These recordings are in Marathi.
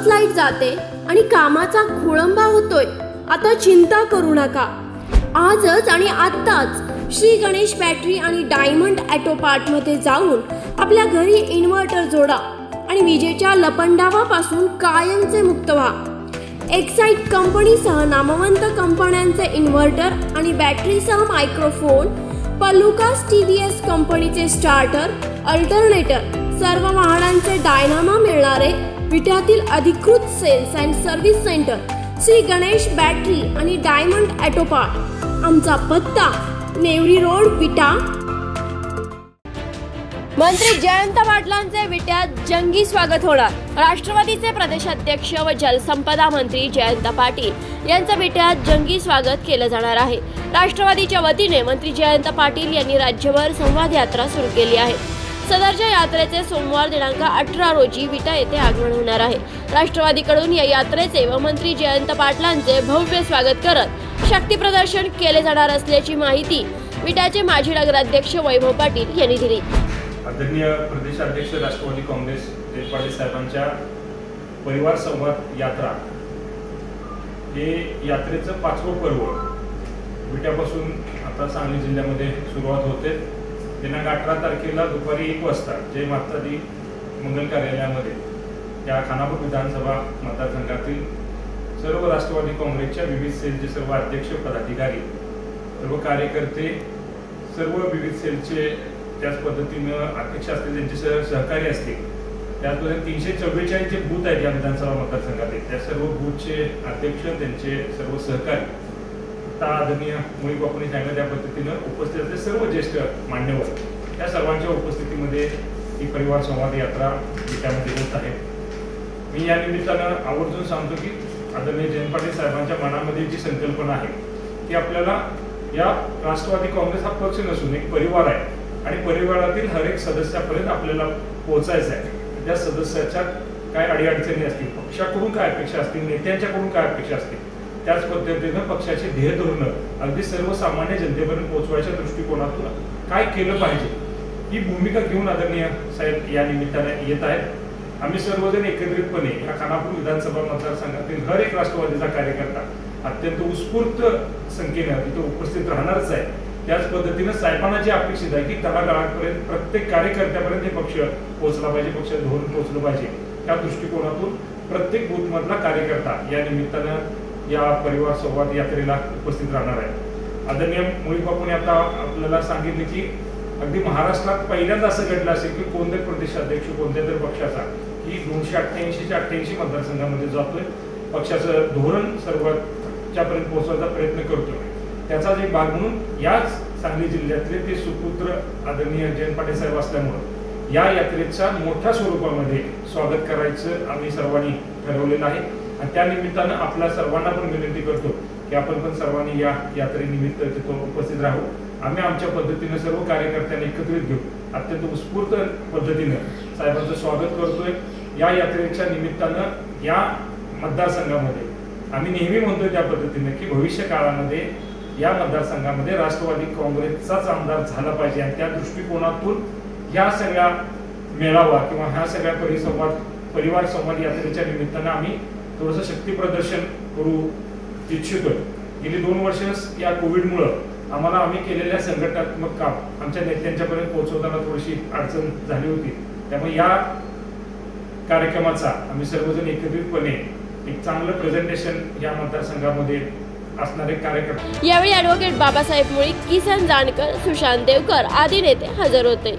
सतत लाइट जाते आणि कामाचा खोळंबा होतोय. आता चिंता करू नका. आजच आणि आत्ताच श्री गणेश बॅटरी आणि डायमंड ॲटो पार्टमध्ये जाऊन आपल्या घरी इन्व्हर्टर जोडा आणि विजेच्या लपंडावापासून कायमचे मुक्त व्हा. एक्साईट कंपनीसह नामवंत कंपन्यांचे इन्व्हर्टर आणि बॅटरीसह मायक्रोफोन पलुकास टी व्ही एस कंपनीचे स्टार्टर अल्टरनेटर सर्व वाहनांचे डायनामा मिळणारे विट्यातील अधिकृत sales and service centre Shri Ganesh battery आणि डायमंड ॲटो आमचा पत्ता नेवरी रोड विटा. मंत्री जयंत पाटलांचे विट्यात जंगी स्वागत होणार. राष्ट्रवादीचे प्रदेशाध्यक्ष व जलसंपदा मंत्री जयंत पाटील यांचं विट्यात जंगी स्वागत केलं जाणार आहे. राष्ट्रवादीच्या वतीने मंत्री जयंत पाटील यांनी राज्यभर संवाद यात्रा सुरू केली आहे. सदरच्या यात्रेचे सोमवार दिनांक अठरा रोजी विटा येथे आगमन होणार आहे. राष्ट्रवादीकडून या यात्रेचे व मंत्री जयंत पाटलांचे भव्य स्वागत करत शक्ती प्रदर्शन केले जाणार असल्याची माहिती विटाचे माजी नगराध्यक्ष वैभव पाटील यांनी दिली. आदरणीय प्रदेशाध्यक्ष राष्ट्रवादी काँग्रेस देशपांडे साहेबांच्या परिवार संवाद यात्रा. हे यात्रेचं पाचवं पर्व. विट्यापासून आता सांगली जिल्ह्यामध्ये सुरुवात होते. दिनांक अठरा तारखेला दुपारी एक वाजता जय मातादी मंगल कार्यालयामध्ये या खानापूर विधानसभा मतदारसंघातील सर्व राष्ट्रवादी काँग्रेसच्या विविध सेलचे सर्व अध्यक्ष पदाधिकारी सर्व कार्यकर्ते सर्व विविध सेलचे त्याच पद्धतीनं अध्यक्ष असतील त्यांचे सह सहकारी असतील त्याचबरोबर तीनशे चव्वेचाळीस जे बूथ आहेत या विधानसभा मतदारसंघातील. त्या सर्व बूथचे अध्यक्ष त्यांचे सर्व सहकारी आता आदरणीय मोहित बापूंनी सांगितलं त्या पद्धतीनं उपस्थित असलेले सर्व ज्येष्ठ मान्यवर त्या सर्वांच्या उपस्थितीमध्ये ही परिवार संवाद यात्रा त्यामध्ये होत आहे. मी या निमित्तानं आवर्जून सांगतो की आदरणीय जयंत पाटील साहेबांच्या मनामध्ये जी संकल्पना आहे ती आपल्याला या राष्ट्रवादी काँग्रेस हा पक्ष नसून एक परिवार आहे आणि परिवारातील हर एक सदस्यापर्यंत आपल्याला पोहोचायचं आहे. त्या सदस्याच्या काय अडीअडचणी असतील पक्षाकडून काय अपेक्षा असतील नेत्यांच्याकडून काय अपेक्षा असतील त्याच पद्धतीनं पक्षाचे ध्येय धोरणं अगदी सर्वसामान्य जनतेपर्यंत पोहोचवायच्या दृष्टिकोनातून काय केलं पाहिजे? ही भूमिका घेऊन आदरणीय साहेब या निमित्ताने येत आहेत. आम्ही सर्वजण एकत्रितपणे या खानापूर विधानसभा मतदारसंघातील हर एक राष्ट्रवादीचा कार्यकर्ता अत्यंत उत्स्फूर्त संख्येनं तिथे उपस्थित राहणारच आहे. त्याच पद्धतीनं साहेबांना जी अपेक्षित आहे की तळागाळापर्यंत प्रत्येक कार्यकर्त्यापर्यंत हे पक्ष पोहोचला पाहिजे पक्ष धोरण पोहोचलं पाहिजे. त्या दृष्टिकोनातून प्रत्येक बूथमधला कार्यकर्ता या निमित्तानं या परिवार संवाद यात्रेला उपस्थित राहणार आहे. आदरणीय मुळी बापूने आता आपल्याला सांगितले की अगदी महाराष्ट्रात पहिल्यांदा असं घडलं असेल की कोणत्या प्रदेशाध्यक्ष कोणत्या तरी पक्षाचा की दोनशे अठ्ठ्याऐंशी अठ्ठ्याऐंशी मतदारसंघामध्ये जातोय. पक्षाचं धोरण सर्वांच्यापर्यंत पोहोचवायचा प्रयत्न करतोय. त्याचा एक भाग म्हणून याच सांगली जिल्ह्यातले ते सुपुत्र आदरणीय जयंत पाटील साहेब असल्यामुळं या यात्रेच्या मोठ्या स्वरूपामध्ये स्वागत करायचं आम्ही सर्वांनी ठरवलेलं आहे. आणि त्या निमित्तानं आपल्या सर्वांना पण विनंती करतो की आपण पण सर्वांनी या यात्रेनिमित्त तिथं उपस्थित राहू. आम्ही आमच्या पद्धतीने सर्व कार्यकर्त्यांना एकत्रित घेऊ. अत्यंत उत्स्फूर्त पद्धतीनं साहेबांचं स्वागत करतोय. या यात्रेच्या निमित्तानं या मतदारसंघामध्ये आम्ही नेहमी म्हणतोय त्या पद्धतीने की भविष्य काळामध्ये या मतदारसंघामध्ये राष्ट्रवादी काँग्रेसचाच आमदार झाला पाहिजे आणि त्या दृष्टिकोनातून या सगळ्या मेळावा किंवा ह्या सगळ्या परिसंवाद परिवार संवाद यात्रेच्या निमित्तानं आम्ही थोडस शक्ती प्रदर्शन करू इच्छितोय. गेली दोन वर्ष या कोविडमुळं आम्हाला आम्ही केलेल्या संघटनात्मक काम आमच्या नेत्यांच्यापर्यंत पोहोचवताना थोडीशी अडचण झाली होती. त्यामुळे या कार्यक्रमाचा आम्ही सर्वजण एकत्रितपणे एक चांगलं प्रेझेंटेशन या मतदारसंघामध्ये असणारे कार्यक्रम यावेळी ऍडव्होकेट बाबासाहेब मुळी किसन जानकर सुशांत देवकर आदी नेते हजर होते.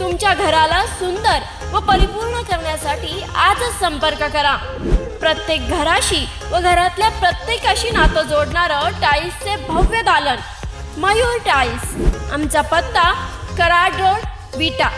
तुमच्या घराला सुंदर व परिपूर्ण करण्यासाठी आजच संपर्क करा. प्रत्येक घराशी व घरातल्या प्रत्येकाशी नातं जोडणारं टाईल्सचे भव्य दालन. मयूर टाईल्स. आमचा पत्ता कराड रोड विटा.